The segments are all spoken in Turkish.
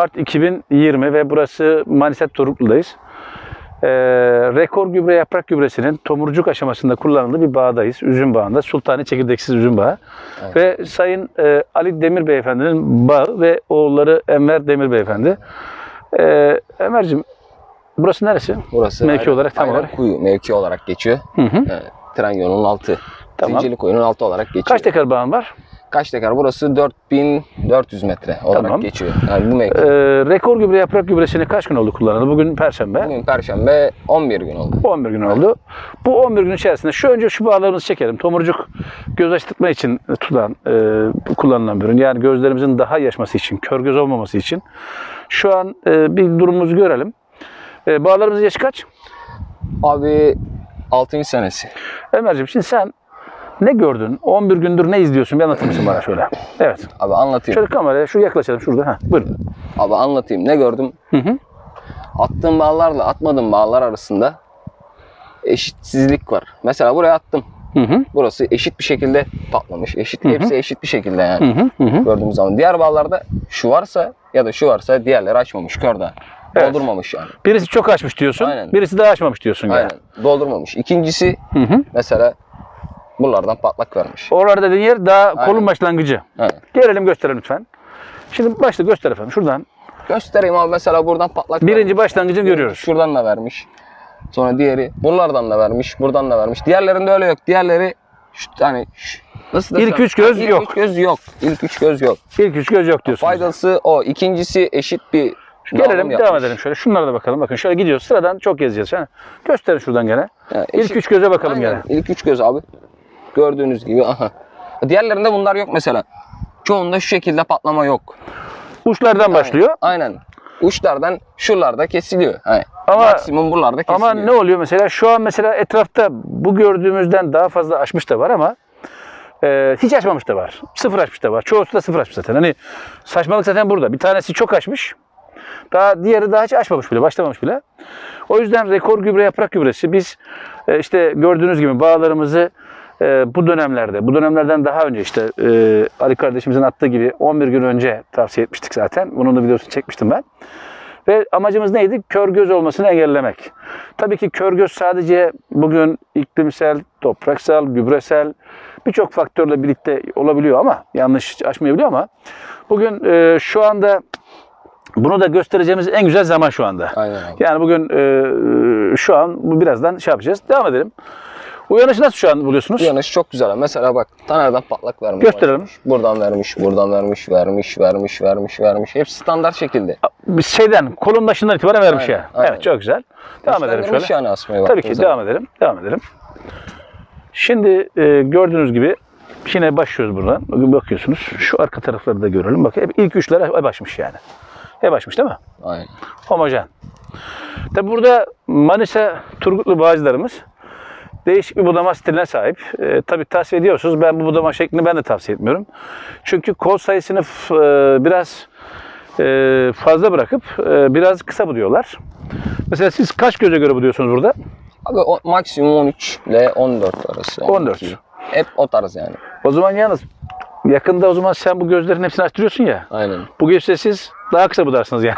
Mart 2020 ve burası Manisa Toruklu'dayız. Ee, rekor gübre yaprak gübresinin tomurcuk aşamasında kullanıldığı bir bağdayız. Üzüm bağında. Sultani çekirdeksiz üzüm bağı. Evet. Ve Sayın e, Ali Demir Beyefendi'nin bağı ve oğulları Enver Demir Beyefendi. Ee, Enver'cim burası neresi? Burası Mevki aynen- olarak tam aynen olarak. kuyu mevki olarak geçiyor. Hı hı. Yani, tren yolunun altı. Tamam. Zincirli kuyunun altı olarak geçiyor. Kaç tekrar bağın var? Kaç tekrar? Burası 4400 metre olarak Tamam. geçiyor. Yani bu mevki. Ee, rekor gübre yaprak gübresini kaç gün oldu kullanalı? Bugün Perşembe. Bugün Perşembe 11 gün oldu. 11 gün oldu. Bu 11 gün içerisinde şu önce şu bağlarımızı çekelim. Tomurcuk göz açtırma için tutulan, e, kullanılan bir ürün. Yani gözlerimizin daha yaşması için, kör göz olmaması için. Şu an e, bir durumumuzu görelim. E, bağlarımızın yaşı kaç? Abi 6. senesi. Ömerciğim şimdi sen ne gördün? 11 gündür ne izliyorsun? Bir anlatır mısın bana şöyle? Evet. Abi anlatayım. Şöyle kameraya şu yaklaşalım şurada. Ha, buyurun. Abi anlatayım. Ne gördüm? Hı hı. Attığım bağlarla atmadığım bağlar arasında eşitsizlik var. Mesela buraya attım. Hı hı. Burası eşit bir şekilde patlamış. Eşit, Hı hı. hepsi eşit bir şekilde yani. Hı hı. Hı. Gördüğümüz zaman. Diğer bağlarda şu varsa ya da şu varsa diğerleri açmamış. Kör daha. Evet. Doldurmamış yani. Birisi çok açmış diyorsun. Aynen. Birisi daha açmamış diyorsun. yani. Aynen. Doldurmamış. İkincisi Hı hı. mesela buralardan patlak vermiş. Oralarda dediğin yer daha kolun Aynen. başlangıcı. Aynen. Gelelim gösterelim lütfen. Şimdi başla göster efendim. Şuradan Göstereyim abi mesela buradan patlak birinci vermiş. başlangıcını görüyoruz. Şuradan da vermiş. Sonra diğeri buralardan da vermiş, buradan da vermiş. Diğerlerinde öyle yok. Diğerleri şu, hani şu- nasıl desem? İlk üç göz ilk yok. üç göz yok. İlk üç göz yok. İlk üç göz yok diyorsunuz. Faydası o. İkincisi eşit bir Gelelim dağılım devam yapmış. edelim şöyle. Şunlara da bakalım. Bakın şöyle gidiyoruz. Sıradan çok gezeceğiz. Ha. Gösterin şuradan gene. Yani İlk eşit- üç göze bakalım Aynen. gene. İlk üç göz abi. Gördüğünüz gibi aha. Diğerlerinde bunlar yok mesela. Çoğunda şu şekilde patlama yok. Uçlardan başlıyor. Aynen. Uçlardan şuralarda kesiliyor. Hani Ama- maksimum buralarda kesiliyor. Ama ne oluyor mesela? Şu an mesela etrafta bu gördüğümüzden daha fazla açmış da var ama e, hiç açmamış da var. Sıfır açmış da var. Çoğusu da sıfır açmış zaten. Hani saçmalık zaten burada. Bir tanesi çok açmış. Daha diğeri daha hiç açmamış bile, başlamamış bile. O yüzden rekor gübre yaprak gübresi biz e, işte gördüğünüz gibi bağlarımızı e, bu dönemlerde, bu dönemlerden daha önce işte e, Ali kardeşimizin attığı gibi 11 gün önce tavsiye etmiştik zaten. Bunun da videosunu çekmiştim ben. Ve amacımız neydi? Kör göz olmasını engellemek. Tabii ki kör göz sadece bugün iklimsel, topraksal, gübresel birçok faktörle birlikte olabiliyor ama yanlış açmayabiliyor ama bugün e, şu anda bunu da göstereceğimiz en güzel zaman şu anda. Aynen. Yani bugün e, şu an bu birazdan şey yapacağız. Devam edelim. Uyanışı nasıl şu an buluyorsunuz? Yanış çok güzel. Mesela bak Taner'den patlak vermiş. Gösterelim. başlamış. Buradan vermiş, buradan vermiş, vermiş, vermiş, vermiş, vermiş. Hepsi standart şekilde. Biz şeyden kolun başından itibaren vermiş Aynen, ya. aynen. Evet çok güzel. Devam edelim şöyle. Yani asmaya Tabii ki zaman. devam edelim. Devam edelim. Şimdi e, gördüğünüz gibi yine başlıyoruz buradan. Bakıyorsunuz. Şu arka tarafları da görelim. Bakın hep ilk üçler hep açmış yani. Hep açmış değil mi? Aynen. Homojen. Tabi burada Manisa Turgutlu bağcılarımız değişik bir budama stiline sahip. E, tabii tavsiye ediyorsunuz. Ben bu budama şeklini ben de tavsiye etmiyorum. Çünkü kol sayısını e, biraz e, fazla bırakıp e, biraz kısa buduyorlar. Mesela siz kaç göze göre buduyorsunuz burada? Abi o, maksimum 13 ile 14 arası. 14. 12. Hep o tarz yani. O zaman yalnız yakında o zaman sen bu gözlerin hepsini açtırıyorsun ya. Aynen. Bu gözle siz daha kısa budarsınız yani.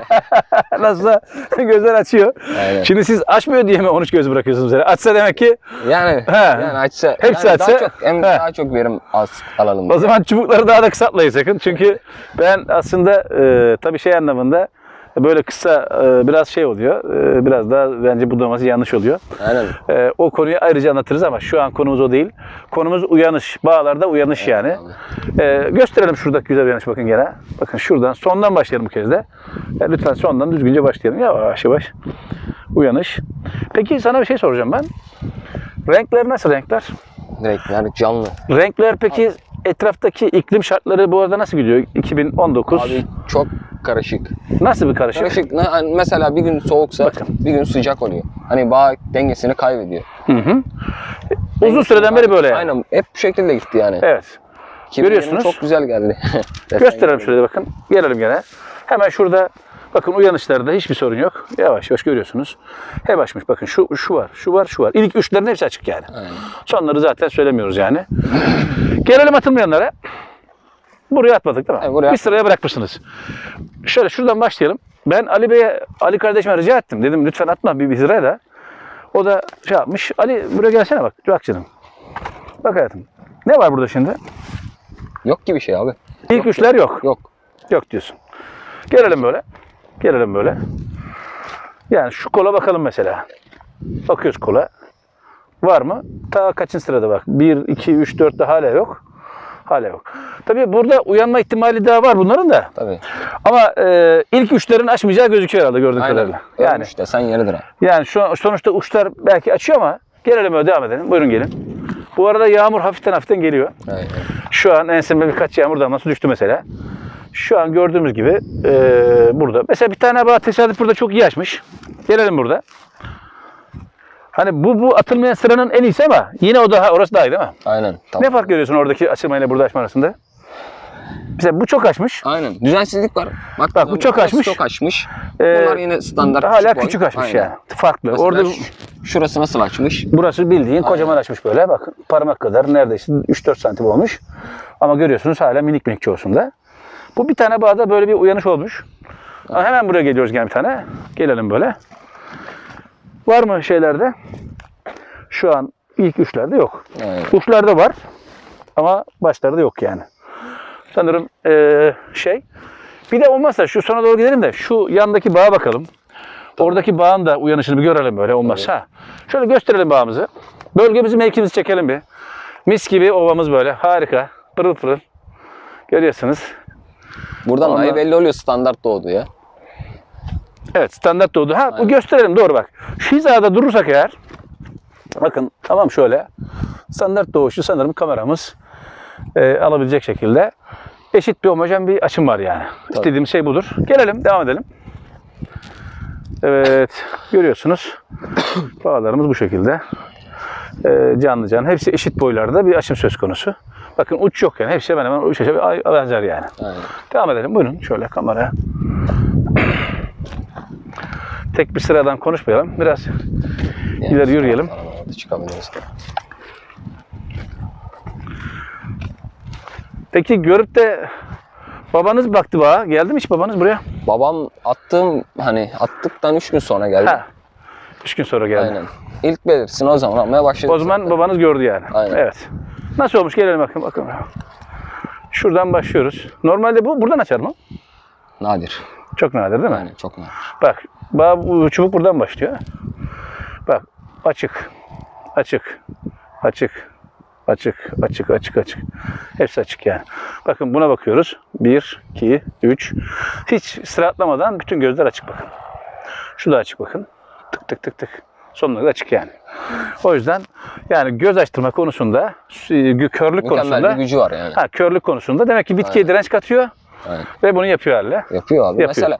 Nasılsa gözler açıyor. Aynen. Şimdi siz açmıyor diye mi 13 göz bırakıyorsunuz? Yani açsa demek ki Yani, He. yani açsa, Hepsi yani açsa- daha çok, hem He. daha çok verim az alalım. o diye. zaman çubukları daha da kısaltmayın sakın. Çünkü ben aslında e, tabii şey anlamında böyle kısa e, biraz şey oluyor. E, biraz daha bence budaması yanlış oluyor. Aynen. E, o konuyu ayrıca anlatırız ama şu an konumuz o değil. Konumuz uyanış. Bağlarda uyanış yani. E, gösterelim şuradaki güzel uyanış bakın gene. Bakın şuradan sondan başlayalım bu kez de. Lütfen sondan düzgünce başlayalım. Yavaş yavaş. Uyanış. Peki sana bir şey soracağım ben. Renkler nasıl renkler? Renkler canlı. Renkler peki etraftaki iklim şartları bu arada nasıl gidiyor? 2019. Abi çok karışık. nasıl bir karışık? Karışık. Hani Mesela bir gün soğuksa Bakın. bir gün sıcak oluyor. Hani bağ dengesini kaybediyor. Hı hı. Uzun süreden beri böyle yani. Aynen. Hep bu şekilde gitti yani. Evet. 2020 görüyorsunuz. Çok güzel geldi. Gösterelim şöyle bakın. Gelelim gene. Hemen şurada bakın uyanışlarda hiçbir sorun yok. Yavaş yavaş görüyorsunuz. Hep açmış. Bakın şu şu var, şu var, şu var. İlk üçlerin hepsi açık yani. Aynen. Sonları zaten söylemiyoruz yani. Gelelim atılmayanlara. Buraya atmadık değil mi? Evet, buraya bir sıraya bırakmışsınız. Şöyle şuradan başlayalım. Ben Ali Bey'e, Ali kardeşime rica ettim. Dedim lütfen atma bir, bir sıraya da. O da şey yapmış. Ali buraya gelsene bak. Bak canım. Bak hayatım. Ne var burada şimdi? Yok gibi şey abi. İlk Yok, üçler yok. Yok. Yok diyorsun. Gelelim böyle. Gelelim böyle. Yani şu kola bakalım mesela. Bakıyoruz kola. Var mı? Ta kaçıncı sırada bak. 1, 2, 3, 4 de hala yok. Hala yok. Tabii burada uyanma ihtimali daha var bunların da. Tabii. Ama e, ilk üçlerin açmayacağı gözüküyor herhalde gördüğün Aynen. kadarıyla. Yani. İşte sen yeridir ha. yani şu, sonuçta uçlar belki açıyor ama gelelim öyle devam edelim. Buyurun gelin. Bu arada yağmur hafiften hafiften geliyor. Aynen. Şu an enseme birkaç yağmur damlası düştü mesela. Şu an gördüğümüz gibi eee, burada. Mesela bir tane bağ tesadüf burada çok iyi açmış. Gelelim burada. Hani bu bu atılmayan sıranın en iyisi ama yine o daha orası daha iyi değil mi? Aynen. Tamam. Ne fark görüyorsun oradaki açılmayla burada açma arasında? Mesela bu çok açmış. Aynen. Düzensizlik var. Bak, Bak, bu çok açmış. Çok açmış. Ee, Bunlar yine standart Hala boy. küçük açmış Aynen. yani. Farklı. Mesela Orada şu- şurası nasıl açmış? burası bildiğin kocaman açmış böyle. Bak parmak kadar neredeyse 3-4 santim olmuş. Ama görüyorsunuz hala minik minik çoğusunda. Bu bir tane bağda böyle bir uyanış olmuş. Ha, hemen buraya geliyoruz gene bir tane. Gelelim böyle. Var mı şeylerde? Şu an ilk üçlerde yok. Aynen. Uçlarda var ama başlarda yok yani. Sanırım eee, şey. Bir de olmazsa şu sona doğru gidelim de şu yandaki bağa bakalım. Oradaki bağın da uyanışını bir görelim böyle olmazsa. Şöyle gösterelim bağımızı. Bölgemizi mevkimizi çekelim bir. Mis gibi ovamız böyle harika. Pırıl pırıl. Görüyorsunuz. Buradan Ondan- ayı belli oluyor standart doğdu ya. Evet standart doğdu. Ha bu Aynen. gösterelim doğru bak. Şu hizada durursak eğer bakın tamam şöyle standart doğuşu sanırım kameramız e, alabilecek şekilde eşit bir homojen bir açım var yani. İstediğim şey budur. Gelelim devam edelim. Evet görüyorsunuz bağlarımız bu şekilde. E, canlı canlı. Hepsi eşit boylarda bir açım söz konusu. Bakın uç yok yani. Hepsi hemen hemen uç aşağı benzer yani. Aynen. Devam edelim. Buyurun şöyle kameraya. Tek bir sıradan konuşmayalım. Biraz Yani İleri yürüyelim. çıkabiliriz. peki görüp de babanız baktı bağa. Geldi mi hiç babanız buraya? Babam attığım hani attıktan 3 gün sonra geldi. Ha. Üç gün sonra geldi. Aynen. İlk belirtisini o zaman almaya başladı. O zaman babanız gördü yani. Aynen. Evet. Nasıl olmuş? Gelelim bakın. bakın. Şuradan başlıyoruz. Normalde bu buradan açar mı? Nadir. Çok nadir değil mi? Aynen çok nadir. Bak, bağ, bu çubuk buradan başlıyor. Bak, açık, açık, açık, açık, açık, açık, açık. Hepsi açık yani. Bakın buna bakıyoruz. 1, 2, 3. Hiç sıra atlamadan bütün gözler açık bakın. Şu da açık bakın. Tık tık tık tık. Sonuna kadar açık yani. O yüzden yani göz açtırma konusunda, e, körlük Mükemmel konusunda, bir gücü var yani. ha, körlük konusunda demek ki bitkiye direnç katıyor Aynen. ve bunu yapıyor halle. Yapıyor abi. Yapıyor. Mesela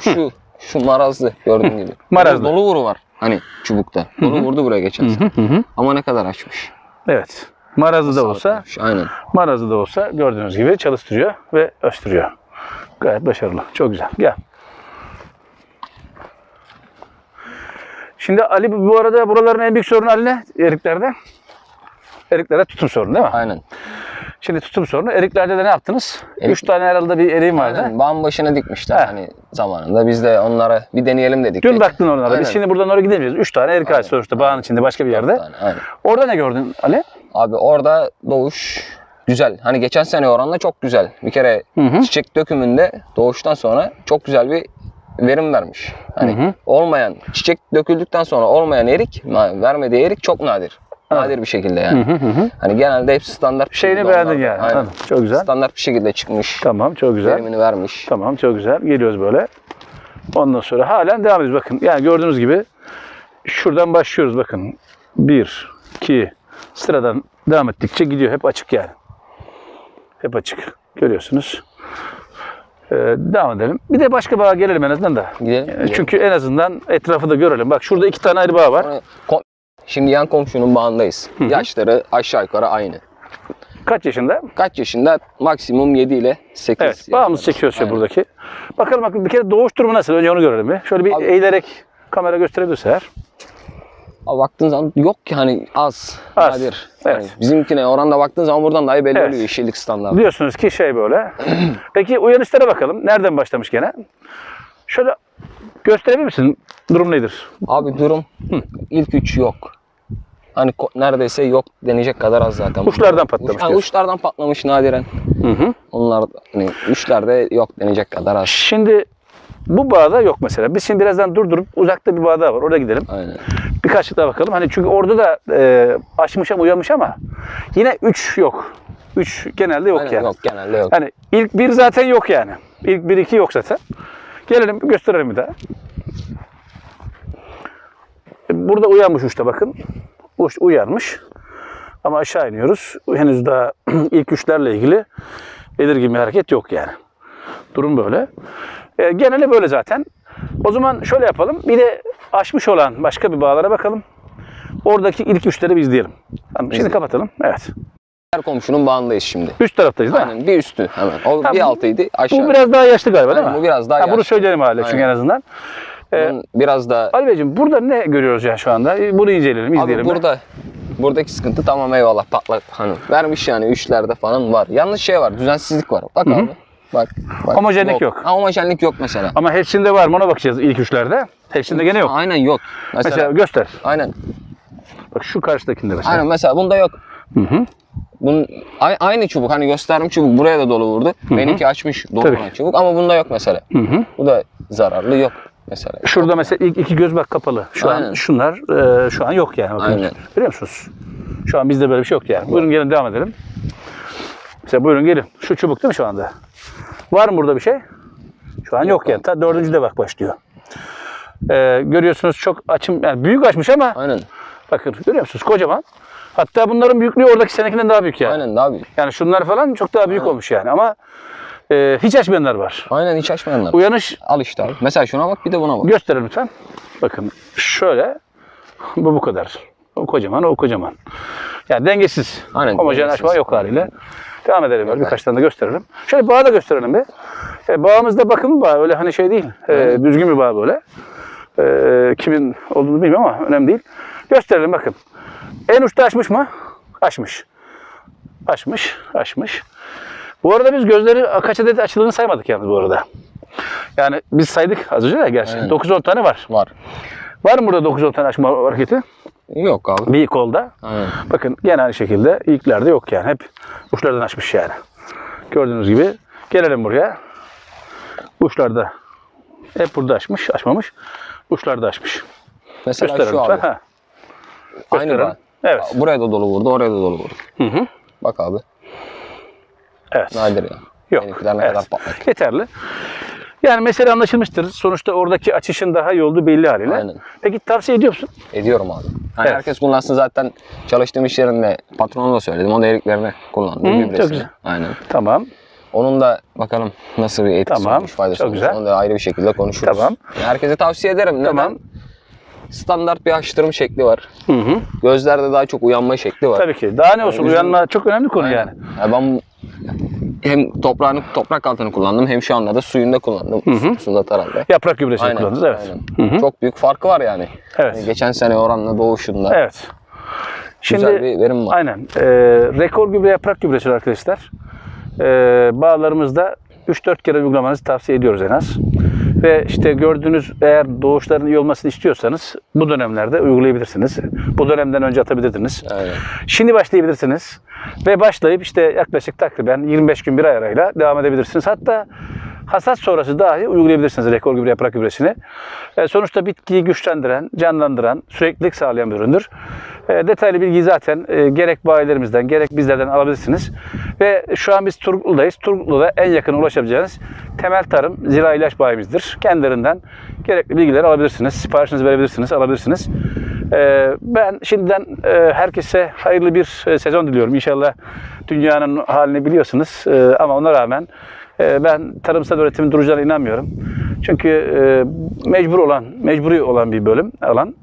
şu şu marazlı gördüğün gibi. Marazlı. Dolu vuru var. Hani çubukta. Dolu vurdu buraya geçen sene. Ama ne kadar açmış. Evet. Marazlı da olsa. Aynen. Marazı da olsa gördüğünüz gibi çalıştırıyor ve östürüyor. Gayet başarılı. Çok güzel. Gel. Şimdi Ali bu arada buraların en büyük sorunu Ali ne? Eriklerde. Eriklerde tutum sorunu değil mi? Aynen. Şimdi tutum sorunu. Eriklerde de ne yaptınız? Erik- Üç tane herhalde bir eriğim vardı. Aynen. Bağın başına dikmişler He. hani zamanında. Biz de onlara bir deneyelim dedik. Dün baktın onlara. Aynen. Biz şimdi buradan oraya gidemeyeceğiz. Üç tane erik ağacı sonuçta bağın içinde başka bir yerde. Aynen. Orada ne gördün Ali? Abi orada doğuş güzel. Hani geçen sene oranla çok güzel. Bir kere Hı hı. çiçek dökümünde doğuştan sonra çok güzel bir verim vermiş. Hani Hı hı. olmayan çiçek döküldükten sonra olmayan erik, vermediği erik çok nadir. Nadir bir şekilde yani. Hı hı hı. Hani genelde hepsi standart. bir Şeyini beğendin yani. Aynen. Çok güzel. Standart bir şekilde çıkmış. Tamam çok güzel. Verimini vermiş. Tamam çok güzel. Geliyoruz böyle. Ondan sonra halen devam ediyoruz. Bakın yani gördüğünüz gibi şuradan başlıyoruz bakın. Bir, iki, sıradan devam ettikçe gidiyor. Hep açık yani. Hep açık. Görüyorsunuz. Ee, devam edelim. Bir de başka bağa gelelim en azından da. Gidelim. Ee, gidelim. Çünkü en azından etrafı da görelim. Bak şurada iki tane ayrı bağ var. Kom- Şimdi yan komşunun bağındayız. Yaşları aşağı yukarı aynı. Kaç yaşında? Kaç yaşında? Maksimum 7 ile 8. Evet. Bağımızı çekiyoruz Aynen. buradaki. Bakalım bakın bir kere doğuş durumu nasıl? Önce onu görelim bir. Şöyle bir Abi- eğilerek kamera gösterebilirse eğer. Baktığın zaman yok ki hani az. Az, Nadir. evet. Yani bizimkine oranda baktığın zaman buradan dahi belli Evet. oluyor yeşillik standartı. Diyorsunuz ki şey böyle. Peki uyanışlara bakalım. Nereden başlamış gene? Şöyle gösterebilir misin? Durum nedir? Abi durum ilk üç yok. Hani neredeyse yok denecek kadar az zaten. Uçlardan patlamış Uç, diyorsun. uçlardan patlamış nadiren. Hı hı. Onlar hani uçlarda yok denecek kadar az. Şimdi bu bağda yok mesela. Biz şimdi birazdan durdurup uzakta bir bağ daha var. Orada gidelim. Aynen. Birkaç daha bakalım. Hani çünkü orada da e, açmış ama uyanmış ama yine 3 yok. 3 genelde yok Aynen, yani. Yok genelde yok. Hani ilk bir zaten yok yani. İlk bir iki yok zaten. Gelelim gösterelim bir daha. Burada uyanmış uçta bakın. Uç uyanmış. Ama aşağı iniyoruz. Henüz daha ilk üçlerle ilgili belirgin bir hareket yok yani. Durum böyle. E, geneli böyle zaten. O zaman şöyle yapalım. Bir de açmış olan başka bir bağlara bakalım. Oradaki ilk üçleri biz izleyelim. Tamam, şimdi İzleyelim. kapatalım. Evet. Her komşunun bağındayız şimdi. Üst taraftayız değil mi? Aynen bir üstü hemen. O Tamam. bir altıydı aşağı. Bu biraz daha yaşlı galiba değil Aynen, mi? bu biraz daha Ha, Bunu yaşlı. söyleyelim hala çünkü Aynen. en azından. Ee, Bunun biraz da Ali Beyciğim burada ne görüyoruz ya şu anda? Ee, Bunu inceleyelim, izleyelim. Abi burada buradaki sıkıntı tamam eyvallah patlak hani vermiş yani üçlerde falan var. Yalnız şey var düzensizlik var. Bak abi. Bak, bak. Homojenlik yok. Ha, homojenlik yok mesela. Ama hepsinde var mı ona bakacağız ilk üçlerde. Hepsinde gene yok. Aynen yok. Mesela, Mesela göster. aynen. Bak şu karşıdakinde mesela. Aynen mesela bunda yok. Hı hı. Bunun aynı çubuk hani gösterdim çubuk buraya da dolu vurdu. Benimki açmış dolu Tabii. olan çubuk ama bunda yok mesela. Hı hı. Bu da zararlı yok mesela. Şurada mesela ilk iki göz bak kapalı. Şu an Aynen. şunlar e, şu an yok yani. Bakın. Aynen. Görüyor musunuz? Şu an bizde böyle bir şey yok yani. Buyurun gelin devam edelim. Mesela buyurun gelin. Şu çubuk değil mi şu anda? Var mı burada bir şey? Şu an yok yani. Ta dördüncü de bak başlıyor. E, görüyorsunuz çok açım yani büyük açmış ama Aynen. bakın görüyor musunuz kocaman. Hatta bunların büyüklüğü oradaki senekinden daha büyük yani. Aynen daha büyük. Yani şunlar falan çok daha büyük olmuş yani ama e, hiç açmayanlar var. Aynen hiç açmayanlar. Uyanış Al işte abi. Mesela şuna bak bir de buna bak. gösterelim lütfen. Bakın şöyle bu bu kadar. O kocaman o kocaman. Yani dengesiz. Aynen, Homojen açma yok haliyle. Devam edelim böyle birkaç tane de gösterelim. Şöyle bağı da gösterelim bir. E, bağımız da bakımlı bağ öyle hani şey değil. E, düzgün bir bağ böyle. E, kimin olduğunu bilmiyorum ama önemli değil. Gösterelim bakın. En uçta açmış mı? Açmış. Açmış, açmış. Bu arada biz gözleri kaç adet açıldığını saymadık yalnız bu arada. Yani biz saydık az önce de gerçi. Aynen. 9-10 tane var. Var. Var mı burada 9-10 tane açma hareketi? Yok abi. Bir kolda. Aynen. Bakın gene aynı şekilde ilklerde yok yani. Hep uçlardan açmış yani. Gördüğünüz gibi. Gelelim buraya. Uçlarda. Hep burada açmış, açmamış. Uçlarda açmış. Mesela Gösterelim şu abi. Ha, Aynı bak. Evet. Buraya da dolu vurdu, oraya da dolu vurdu. Hı hı. Bak abi. Evet. Nadir ya. Yok. Evet. kadar. Yeterli. Yani mesele anlaşılmıştır. Sonuçta oradaki açışın daha iyi olduğu belli haliyle. Aynen. Peki tavsiye ediyor musun? Ediyorum abi. Hani Evet. herkes kullansın zaten çalıştığım iş yerinde patronu da söyledim. O da eliklerini kullandı. Hı, gübresini. çok güzel. Aynen. Tamam. Onun da bakalım nasıl bir etkisi Tamam, olmuş, faydası çok olmuş. güzel. Onu da ayrı bir şekilde konuşuruz. Tamam. Herkese tavsiye ederim. Neden? Tamam. Standart bir açtırım şekli var. Hı hı. Gözlerde daha çok uyanma şekli var. Tabii ki. Daha ne olsun? bizim- Uyanma çok önemli konu Aynen. yani. Ya ben hem toprağını toprak altını kullandım hem şu anda da suyunda kullandım. hı. Suda tarafta. Yaprak gübresini kullandınız. Evet. aynen. Hı hı. Çok büyük farkı var yani. Evet. Yani geçen sene oranla doğuşunda Evet. Şimdi güzel bir verim var. aynen. E, rekor gübre yaprak gübresi arkadaşlar. E, bağlarımızda 3-4 kere uygulamanızı tavsiye ediyoruz en az. Ve işte gördüğünüz eğer doğuşların iyi olmasını istiyorsanız bu dönemlerde uygulayabilirsiniz. Bu dönemden önce atabilirsiniz. Aynen. Şimdi başlayabilirsiniz. Ve başlayıp işte yaklaşık takriben 25 gün bir ay arayla devam edebilirsiniz. Hatta hasat sonrası dahi uygulayabilirsiniz rekor gübre yaprak gübresini. E, sonuçta bitkiyi güçlendiren, canlandıran, süreklilik sağlayan bir üründür. E, detaylı bilgiyi zaten e, gerek bayilerimizden gerek bizlerden alabilirsiniz. Ve şu an biz Turgutlu'dayız. Turgutlu'da en yakın ulaşabileceğiniz temel tarım zira ilaç bayimizdir. Kendilerinden gerekli bilgileri alabilirsiniz. Siparişinizi verebilirsiniz, alabilirsiniz. Ee, Ben şimdiden e, herkese hayırlı bir e, sezon diliyorum. İnşallah dünyanın halini biliyorsunuz. Ama ona rağmen e, ben tarımsal üretimin duracağına inanmıyorum. Çünkü e, mecbur olan, mecburi olan bir bölüm, alan.